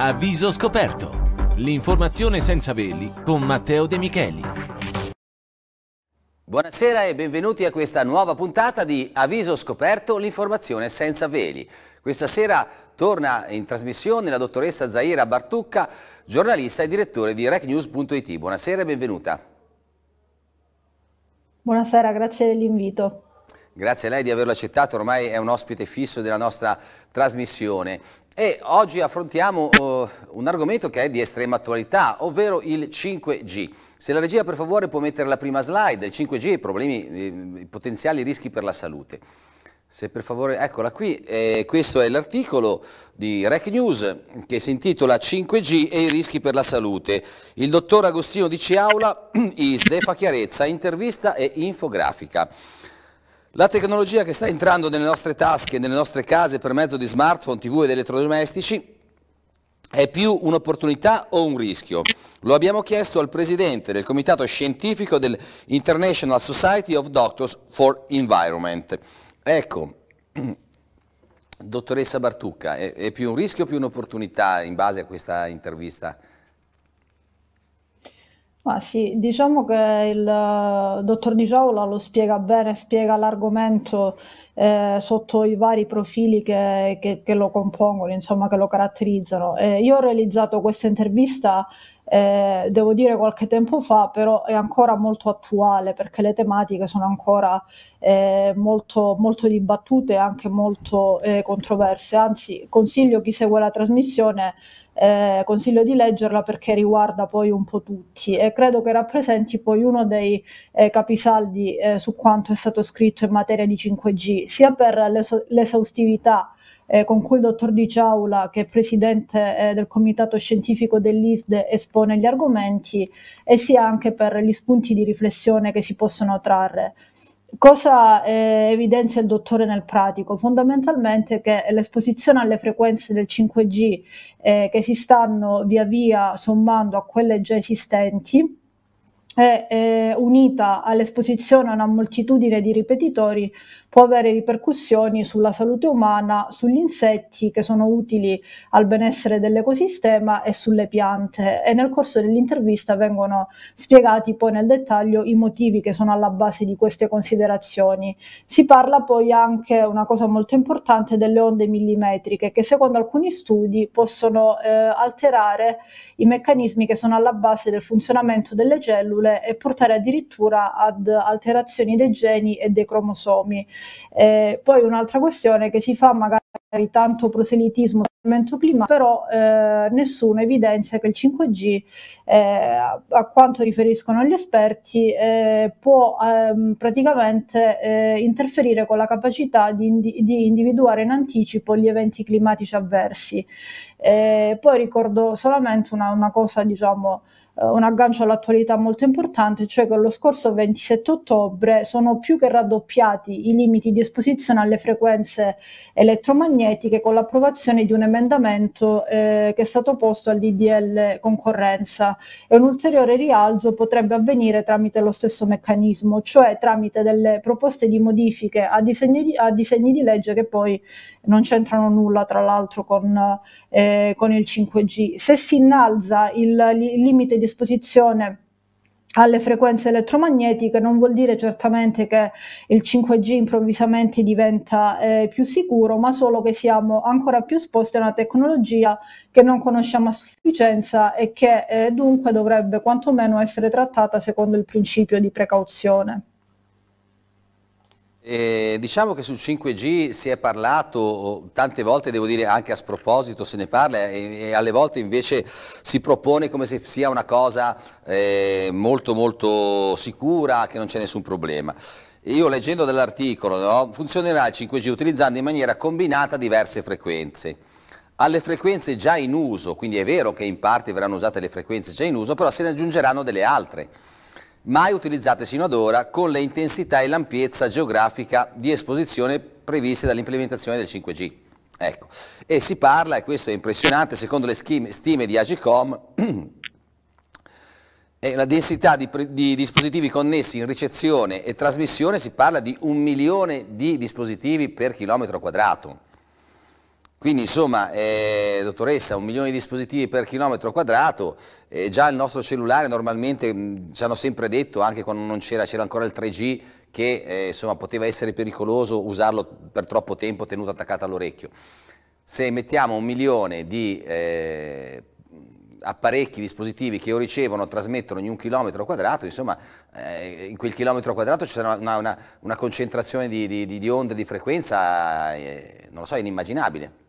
Avviso scoperto. L'informazione senza veli con Matteo De Micheli. Buonasera e benvenuti a questa nuova puntata di Avviso scoperto, l'informazione senza veli. Questa sera torna in trasmissione la dottoressa Zaira Bartucca, giornalista e direttore di recnews.it. Buonasera e benvenuta. Buonasera, grazie dell'invito. Grazie a lei di averlo accettato, ormai è un ospite fisso della nostra trasmissione. E oggi affrontiamo uh, un argomento che è di estrema attualità, ovvero il 5G. Se la regia per favore può mettere la prima slide, il 5G e i problemi, i potenziali rischi per la salute. Se per favore, eccola qui, eh, questo è l'articolo di Rec News che si intitola 5G e i rischi per la salute. Il dottor Agostino Di Ciaula, ISDE, fa chiarezza, intervista e infografica. La tecnologia che sta entrando nelle nostre tasche, nelle nostre case per mezzo di smartphone, tv ed elettrodomestici è più un'opportunità o un rischio? Lo abbiamo chiesto al presidente del comitato scientifico dell'International Society of Doctors for Environment. Ecco, dottoressa Bartucca, è, più un rischio o più un'opportunità in base a questa intervista? Ma sì, diciamo che il uh, dottor Di Giaula lo spiega bene, spiega l'argomento eh, sotto i vari profili che, che, che, lo compongono, insomma, che lo caratterizzano. Eh, io ho realizzato questa intervista, eh, devo dire, qualche tempo fa, però è ancora molto attuale perché le tematiche sono ancora eh, molto, molto dibattute e anche molto eh, controverse. Anzi, consiglio chi segue la trasmissione eh, consiglio di leggerla perché riguarda poi un po' tutti e credo che rappresenti poi uno dei eh, capisaldi eh, su quanto è stato scritto in materia di 5G, sia per l'es- l'esaustività eh, con cui il dottor Di Ciaula, che è presidente eh, del comitato scientifico dell'ISDE, espone gli argomenti, e sia anche per gli spunti di riflessione che si possono trarre. Cosa eh, evidenzia il dottore nel pratico? Fondamentalmente che l'esposizione alle frequenze del 5G eh, che si stanno via via sommando a quelle già esistenti e eh, unita all'esposizione a una moltitudine di ripetitori può avere ripercussioni sulla salute umana, sugli insetti che sono utili al benessere dell'ecosistema e sulle piante e nel corso dell'intervista vengono spiegati poi nel dettaglio i motivi che sono alla base di queste considerazioni. Si parla poi anche, una cosa molto importante, delle onde millimetriche che secondo alcuni studi possono eh, alterare i meccanismi che sono alla base del funzionamento delle cellule e portare addirittura ad alterazioni dei geni e dei cromosomi. Eh, poi un'altra questione che si fa magari tanto proselitismo sul clima, però eh, nessuno evidenzia che il 5G, eh, a quanto riferiscono gli esperti, eh, può ehm, praticamente eh, interferire con la capacità di, indi- di, individuare in anticipo gli eventi climatici avversi. Eh, poi ricordo solamente una, una cosa, diciamo, eh, un aggancio all'attualità molto importante, cioè che lo scorso 27 ottobre sono più che raddoppiati i limiti di esposizione alle frequenze elettromagnetiche con l'approvazione di un emendamento eh, che è stato posto al DDL concorrenza. E un ulteriore rialzo potrebbe avvenire tramite lo stesso meccanismo, cioè tramite delle proposte di modifiche a disegni di, a disegni di legge che poi non c'entrano nulla tra l'altro con, eh, con il 5G. Se si innalza il, il limite di esposizione alle frequenze elettromagnetiche non vuol dire certamente che il 5G improvvisamente diventa eh, più sicuro, ma solo che siamo ancora più esposti a una tecnologia che non conosciamo a sufficienza e che eh, dunque dovrebbe quantomeno essere trattata secondo il principio di precauzione. Eh, diciamo che sul 5G si è parlato tante volte, devo dire anche a sproposito se ne parla e, e alle volte invece si propone come se sia una cosa eh, molto molto sicura, che non c'è nessun problema. Io leggendo dell'articolo no, funzionerà il 5G utilizzando in maniera combinata diverse frequenze. Alle frequenze già in uso, quindi è vero che in parte verranno usate le frequenze già in uso, però se ne aggiungeranno delle altre mai utilizzate sino ad ora con le intensità e l'ampiezza geografica di esposizione previste dall'implementazione del 5G. Ecco. E si parla, e questo è impressionante, secondo le stime di Agicom, la densità di, di, dispositivi connessi in ricezione e trasmissione si parla di un milione di dispositivi per chilometro quadrato. Quindi insomma, eh, dottoressa, un milione di dispositivi per chilometro quadrato, eh, già il nostro cellulare normalmente mh, ci hanno sempre detto, anche quando non c'era, c'era ancora il 3G, che eh, insomma, poteva essere pericoloso usarlo per troppo tempo tenuto attaccato all'orecchio. Se mettiamo un milione di eh, apparecchi, dispositivi che o ricevono o trasmettono in un chilometro quadrato, insomma eh, in quel chilometro quadrato ci sarà una, una, una concentrazione di, di, di, onde, di frequenza, eh, non lo so, inimmaginabile.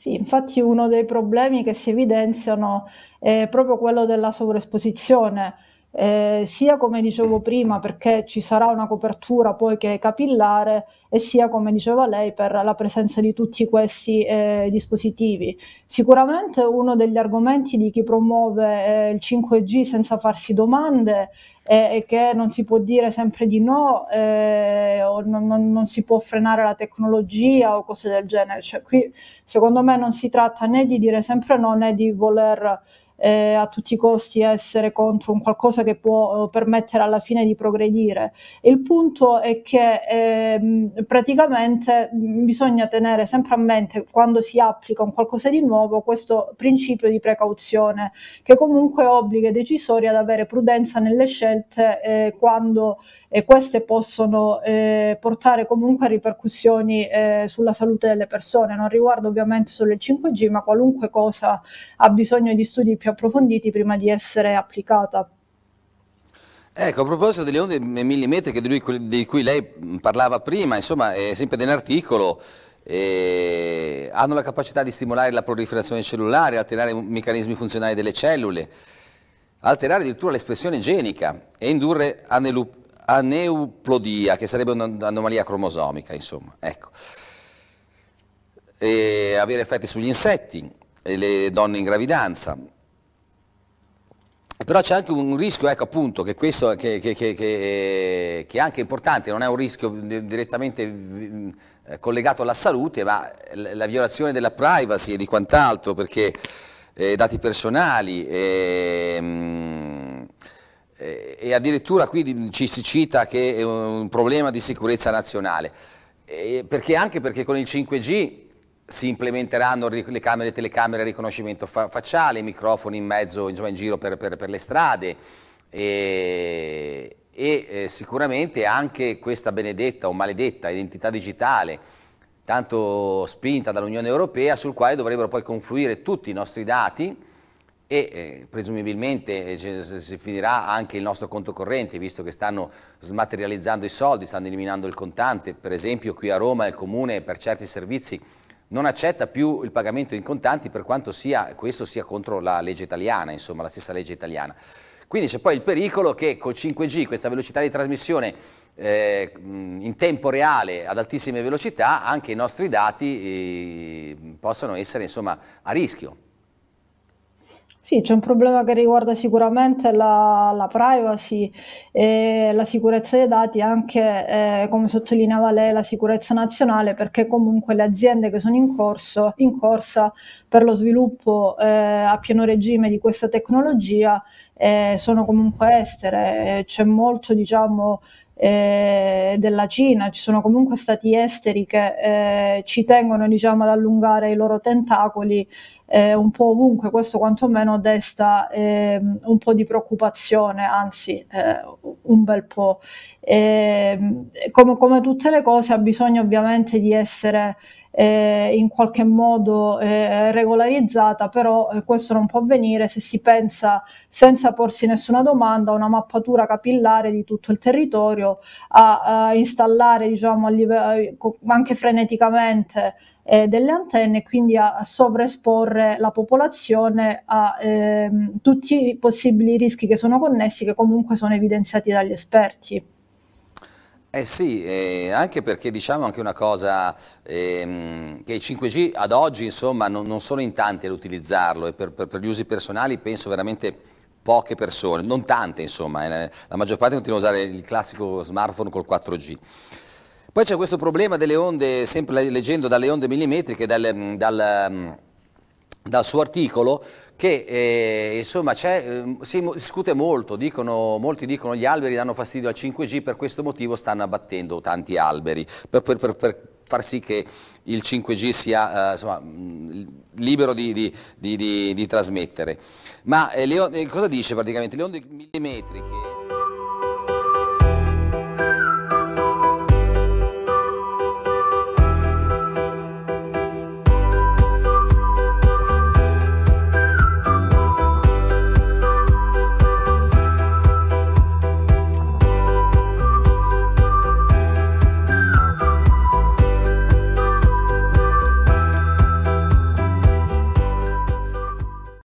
Sì, infatti uno dei problemi che si evidenziano è proprio quello della sovraesposizione, eh, sia come dicevo prima perché ci sarà una copertura poi che è capillare e sia come diceva lei per la presenza di tutti questi eh, dispositivi. Sicuramente uno degli argomenti di chi promuove eh, il 5G senza farsi domande e che non si può dire sempre di no eh, o non, non, non, si può frenare la tecnologia o cose del genere. Cioè, qui secondo me non si tratta né di dire sempre no né di voler eh, a tutti i costi essere contro un qualcosa che può eh, permettere alla fine di progredire. Il punto è che eh, praticamente bisogna tenere sempre a mente quando si applica un qualcosa di nuovo questo principio di precauzione che comunque obbliga i decisori ad avere prudenza nelle scelte eh, quando e queste possono eh, portare comunque a ripercussioni eh, sulla salute delle persone. Non riguarda ovviamente solo il 5G, ma qualunque cosa ha bisogno di studi più approfonditi prima di essere applicata. Ecco, a proposito delle onde millimetriche di, lui, di cui lei parlava prima, insomma, è sempre nell'articolo, eh, hanno la capacità di stimolare la proliferazione cellulare, alterare i meccanismi funzionali delle cellule, alterare addirittura l'espressione genica e indurre anelup aneuplodia, che sarebbe un'anomalia cromosomica, insomma. Ecco. E avere effetti sugli insetti, e le donne in gravidanza. Però c'è anche un rischio, ecco appunto, che questo che, che, che, che, è anche importante, non è un rischio direttamente eh, collegato alla salute, ma la violazione della privacy e di quant'altro, perché eh, dati personali, eh, eh, e addirittura qui ci si cita che è un problema di sicurezza nazionale, perché anche perché con il 5G si implementeranno le, camere, le telecamere a riconoscimento fa facciale, i microfoni in mezzo, insomma, in giro per, per, per le strade. E, e eh, sicuramente anche questa benedetta o maledetta identità digitale tanto spinta dall'Unione Europea sul quale dovrebbero poi confluire tutti i nostri dati e eh, presumibilmente eh, si finirà anche il nostro conto corrente, visto che stanno smaterializzando i soldi, stanno eliminando il contante, per esempio qui a Roma il Comune per certi servizi non accetta più il pagamento in contanti per quanto sia, questo sia contro la legge italiana, insomma la stessa legge italiana. Quindi c'è poi il pericolo che con 5G, questa velocità di trasmissione eh, in tempo reale ad altissime velocità, anche i nostri dati eh, possano essere insomma, a rischio. Sì, c'è un problema che riguarda sicuramente la, la privacy e la sicurezza dei dati, anche eh, come sottolineava lei, la sicurezza nazionale, perché comunque le aziende che sono in, corso, in corsa per lo sviluppo eh, a pieno regime di questa tecnologia eh, sono comunque estere. C'è molto, diciamo, eh, della Cina, ci sono comunque stati esteri che eh, ci tengono diciamo, ad allungare i loro tentacoli eh, un po' ovunque, questo quantomeno desta eh, un po' di preoccupazione, anzi eh, un bel po'. Ehm, come, come, tutte le cose ha bisogno ovviamente di essere eh, in qualche modo eh, regolarizzata, però eh, questo non può avvenire se si pensa senza porsi nessuna domanda a una mappatura capillare di tutto il territorio, a, a installare diciamo, a live- anche freneticamente eh, delle antenne e quindi a, a sovraesporre la popolazione a ehm, tutti i possibili rischi che sono connessi, che comunque sono evidenziati dagli esperti. Eh sì, eh, anche perché diciamo anche una cosa, ehm, che i 5G ad oggi insomma non, non sono in tanti ad utilizzarlo e per, per, per, gli usi personali penso veramente poche persone, non tante insomma, eh, la maggior parte continua a usare il classico smartphone col 4G. Poi c'è questo problema delle onde, sempre leggendo dalle onde millimetriche, dal, dal, dal suo articolo, che eh, insomma eh, si discute molto, dicono, molti dicono gli alberi danno fastidio al 5G, per questo motivo stanno abbattendo tanti alberi, per, per, per, far sì che il 5G sia eh, insomma, libero di, di, di, di, trasmettere. Ma eh, le, cosa dice praticamente? Le onde millimetriche